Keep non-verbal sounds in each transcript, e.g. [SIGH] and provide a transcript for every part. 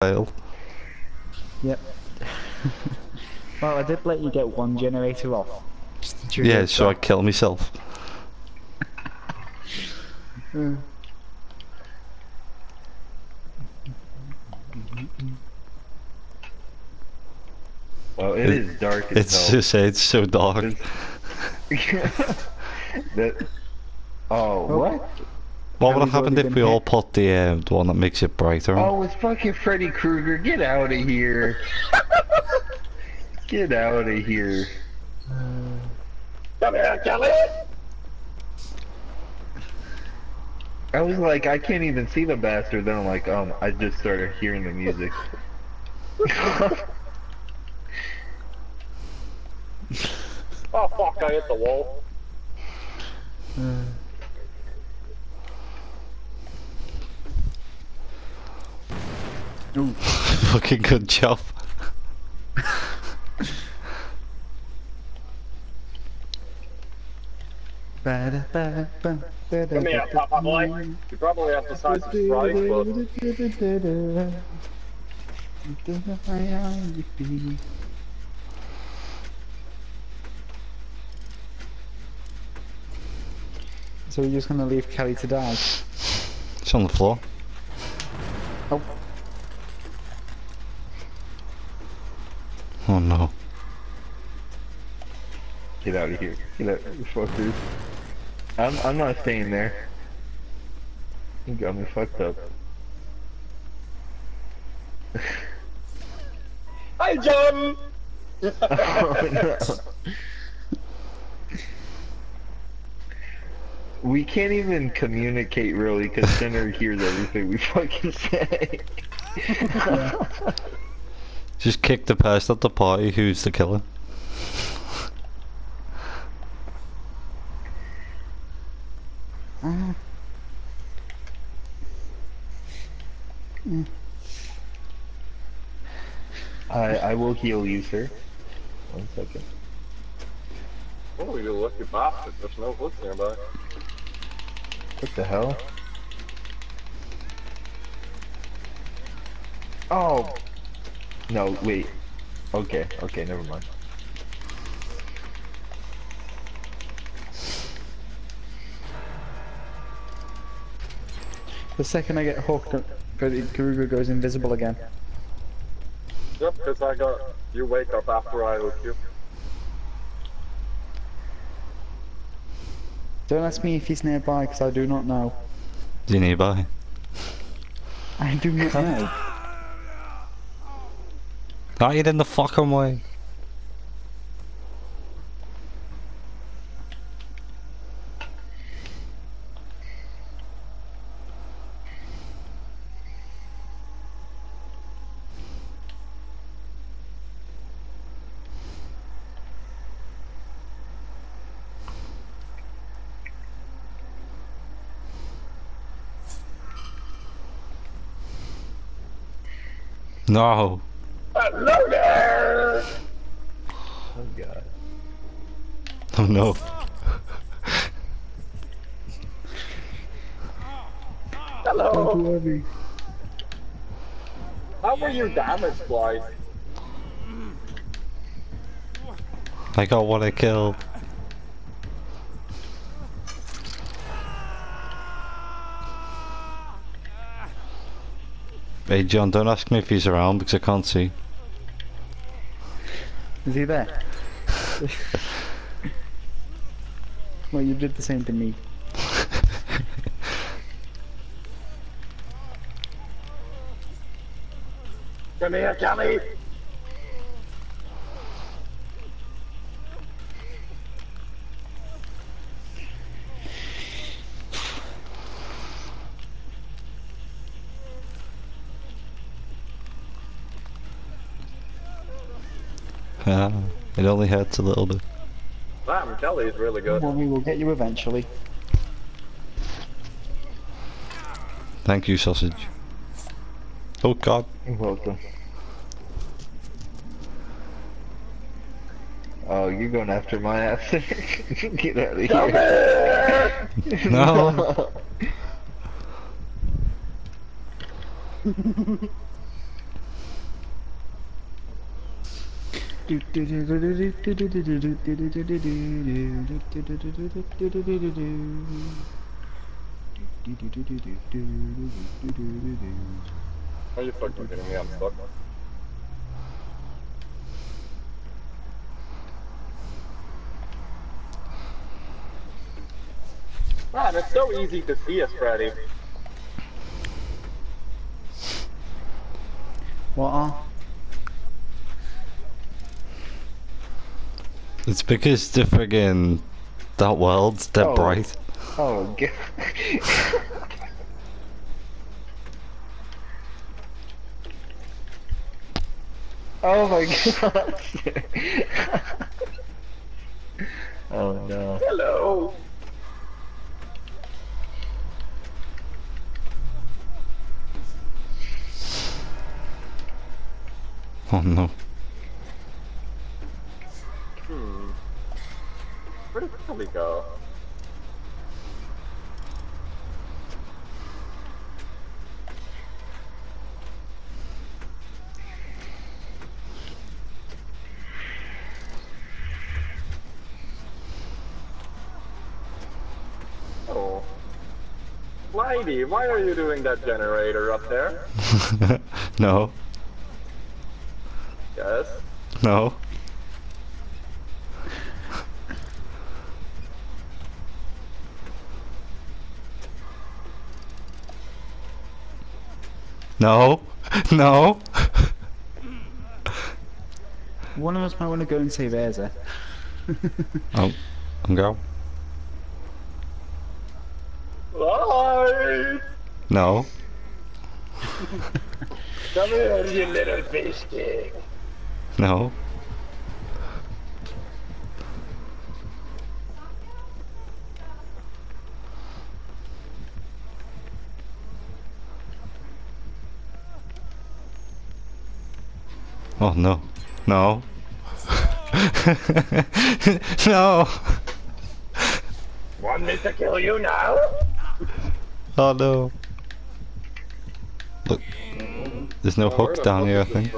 fail. Yep. [LAUGHS] well, I did let you get one generator off. Just to trigger Yeah, it so I back. kill myself. Uh, Well, it It- is dark as It's hell. just it's so dark. [LAUGHS] that. Oh, what? What would have Have happened if been we all put the um, the one that makes it brighter on? Oh, it's fucking Freddy Krueger. Get out of here. [LAUGHS] Get out of here. Come here, Kelly! I was like, I can't even see the bastard. Then I'm like, um, I just started hearing the music. [LAUGHS] Oh fuck, I hit the wall. uh, [LAUGHS] Ooh. [LAUGHS] Fucking good job. Come here, Papa boy. You probably have the size of Sprite, but So we're just gonna leave Kelly to die. It's on the floor. Oh no. Get out of here. Get out, you fuckers. I'm, I'm not staying there. You got me fucked up. Hi, John. oh, [LAUGHS] no. We can't even communicate really because Sinner hears everything we fucking say. [LAUGHS] Just kick the person at the party who's the killer. I I will heal you, sir. One second. Oh, you lucky bastard. There's no hooks nearby. What the hell? Oh. No, wait. Okay, okay, never mind. The second I get hooked, Freddy Krueger goes invisible again. Yep, because I got you wake up after I hook you. Don't ask me if he's nearby, because I do not know. Is he nearby? I do not know. Not in the fucking way. No. Hello there! Oh god. Oh no. Hello! How were you damaged, Blight? I got what I killed. Hey John, don't ask me if he's around because I can't see. Is he there? well, you did the same to me. Come here, Kelly! Ah, [LAUGHS] it only hurts a little bit. Damn, Kelly is really good. Well, we will get you eventually. Thank you, sausage. Oh god. You're welcome. Oh, you're going after my ass. [LAUGHS] Get out of here. here! No. [LAUGHS] Are you fucking me? Man, it's so easy to see us, Freddy. What It's because the friggin' that world's dead Oh. bright. Oh god. [LAUGHS] oh my [LAUGHS] god. oh no. Hello. Oh no. Hmm. Where did Kelly go? Oh. Lady, why are you doing that generator up there? [LAUGHS] no. Yes. No. No. No. One of us might want to go and save Erza. Oh, I'm go. Light! No. Come here, you little fish stick. No. Oh no. No. [LAUGHS] no. Want me to kill you now? Oh no. Look. There's no hook down here, I think.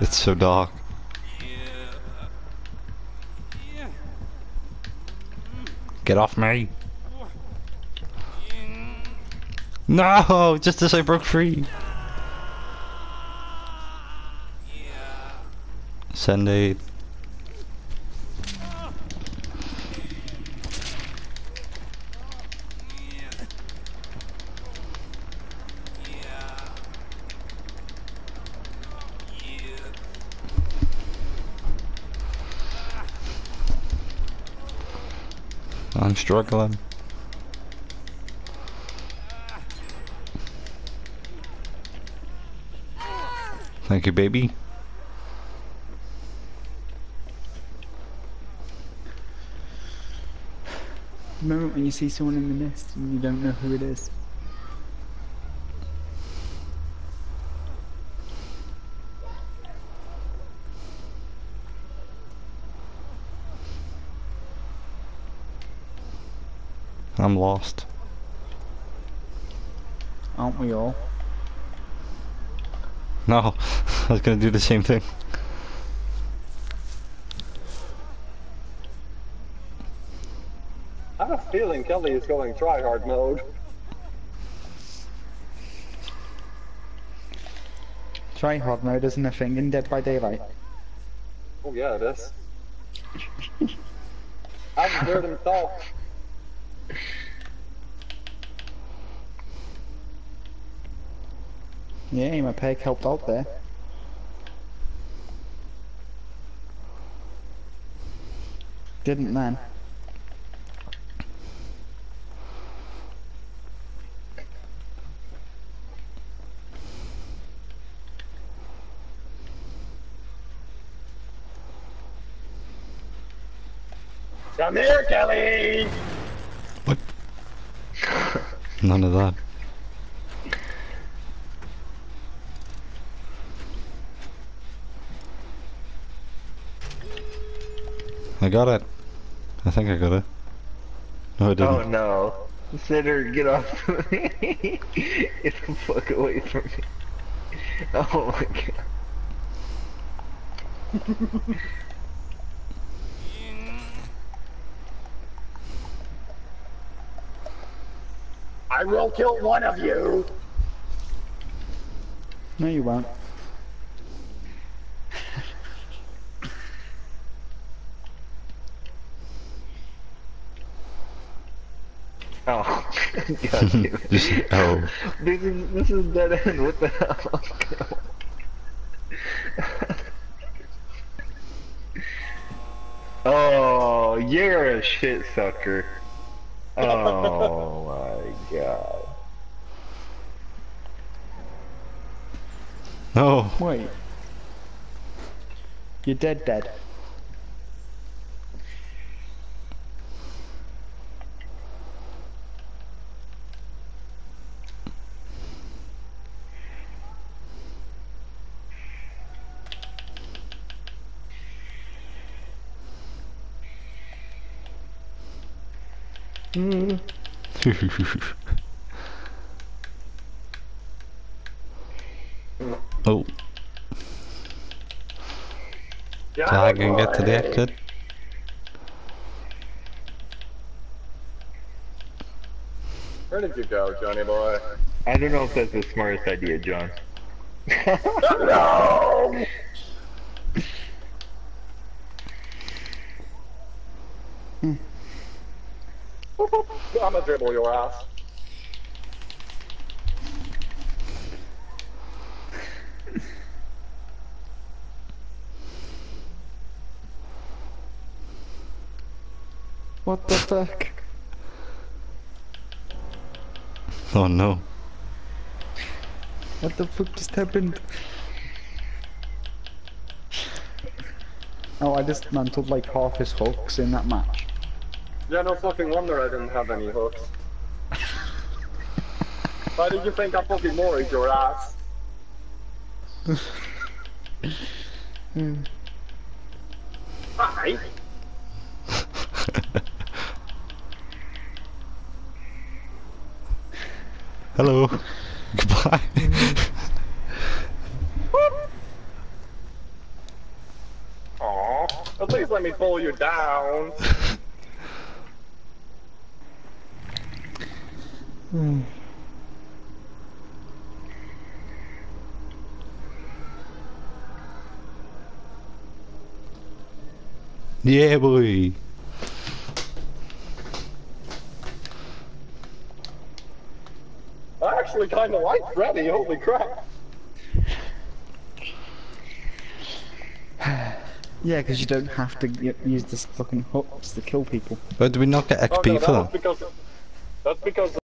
It's so dark. Get off me! No! Just as I broke free! Send aid. I'm struggling. Thank you, baby. Moment when you see someone in the mist and you don't know who it is. I'm lost. Aren't we all? No, [LAUGHS] I was gonna do the same thing. I have a feeling Kelly is going tryhard mode. Try hard mode isn't a thing in Dead by Daylight. Oh yeah, it is. I've heard him talk. Yeah, my peg helped out there. Didn't man. Come here, Kelly! What? None of that. I got it. I think I got it. No, I didn't. Oh no. Sitter, get off of me. [LAUGHS] Get the fuck away from me. Oh my god. [LAUGHS] I will kill one of you. No, you won't. Oh, God damn it. Oh. This is this is dead end. What the hell? [LAUGHS] oh, you're a shit sucker. [LAUGHS] Oh my god. No. Wait. You're dead, dead. [LAUGHS] oh, Yeah, so I can get to that good. Where did you go, Johnny boy? I don't know if that's the smartest idea, John. No! [LAUGHS] I'm gonna dribble your ass. What the fuck? Oh no. What the fuck just happened? Oh, I dismantled like half his hooks in that match. Yeah, no fucking wonder I didn't have any hooks. [LAUGHS] Why did you think I fucking mortgaged your ass? Hi. [LAUGHS] Hmm. Hello. [LAUGHS] Goodbye. Aw, at least let me pull you down. yeah, boy. I actually kinda like Freddy, holy crap. [SIGHS] Yeah, because you don't have to y- use this fucking hooks to kill people. But do we not get Oh XP no, for that them? because... That's because